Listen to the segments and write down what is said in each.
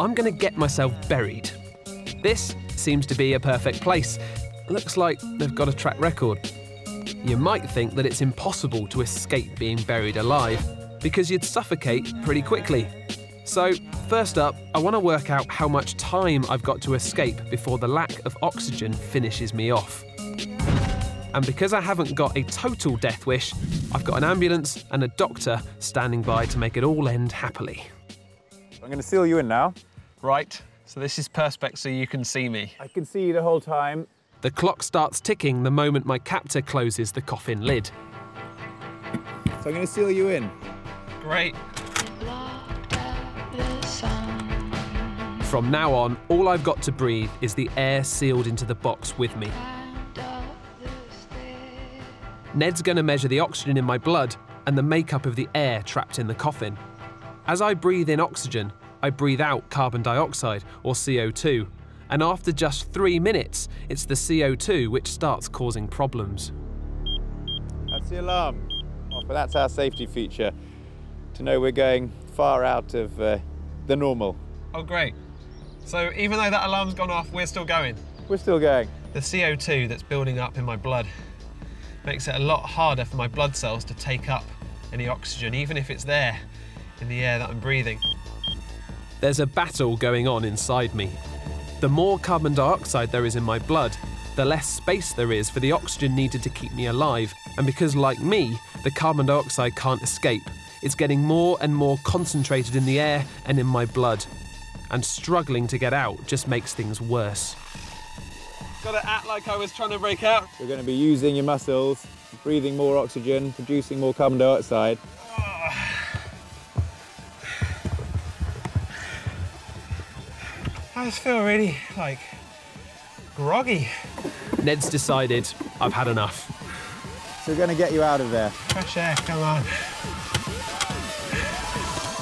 I'm going to get myself buried. This seems to be a perfect place. Looks like they've got a track record. You might think that it's impossible to escape being buried alive because you'd suffocate pretty quickly. So, first up, I want to work out how much time I've got to escape before the lack of oxygen finishes me off. And because I haven't got a total death wish, I've got an ambulance and a doctor standing by to make it all end happily. I'm going to seal you in now. Right, so this is Perspex so you can see me. I can see you the whole time. The clock starts ticking the moment my captor closes the coffin lid. So I'm going to seal you in. Great. From now on, all I've got to breathe is the air sealed into the box with me. Ned's going to measure the oxygen in my blood and the makeup of the air trapped in the coffin. As I breathe in oxygen, I breathe out carbon dioxide, or CO2, and after just three minutes, it's the CO2 which starts causing problems. That's the alarm. Oh, but that's our safety feature, to know we're going far out of uh, the normal. Oh, great. So even though that alarm's gone off, we're still going? We're still going. The CO2 that's building up in my blood makes it a lot harder for my blood cells to take up any oxygen, even if it's there in the air that I'm breathing. There's a battle going on inside me. The more carbon dioxide there is in my blood, the less space there is for the oxygen needed to keep me alive. And because, like me, the carbon dioxide can't escape, it's getting more and more concentrated in the air and in my blood. And struggling to get out just makes things worse. Gotta act like I was trying to break out. You're going to be using your muscles, breathing more oxygen, producing more carbon dioxide. I just feel really, like, groggy. Ned's decided I've had enough. So we're going to get you out of there. Fresh air, come on.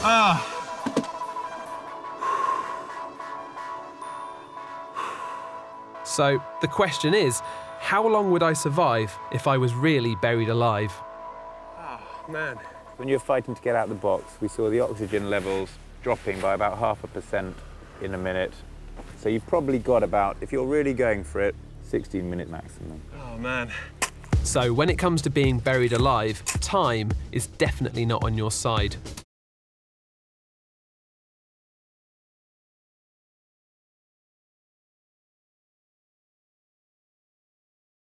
Ah. So the question is, how long would I survive if I was really buried alive? Oh, man. When you're fighting to get out the box, we saw the oxygen levels dropping by about half a percent in a minute. So you've probably got about, if you're really going for it, 16 minute maximum. Oh, man. So when it comes to being buried alive, time is definitely not on your side.